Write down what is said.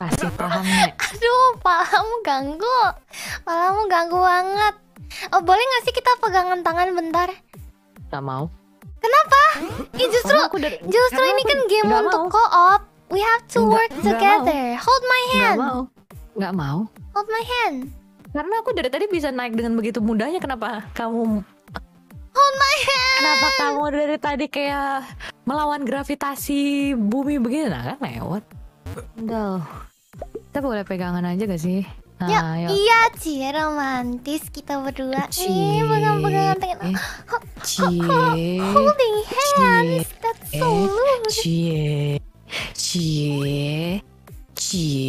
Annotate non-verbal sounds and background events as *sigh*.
Kasih paham nek. *laughs* Aduh, palamu ganggu. Palamu ganggu banget. Oh, boleh gak sih kita pegangan tangan bentar? Gak mau. Kenapa? *laughs* Ih, justru justru ini kan game nggak untuk co-op. We have to work together. Hold my Gak hand. mau. Gak mau. Hold my hand. Karena aku dari tadi bisa naik dengan begitu mudahnya. Kenapa kamu Hold my hand. Kenapa kamu dari tadi kayak melawan gravitasi bumi begini nah kan lewat. Udah. Kita boleh pegangan aja gak sih? Nah, Ya, ayo. iya, cie romantis kita berdua. Cie. Pegang-pegangan tangan. Cie. Holding hands. That's so Eh, loose. Cie. Cie. Cie.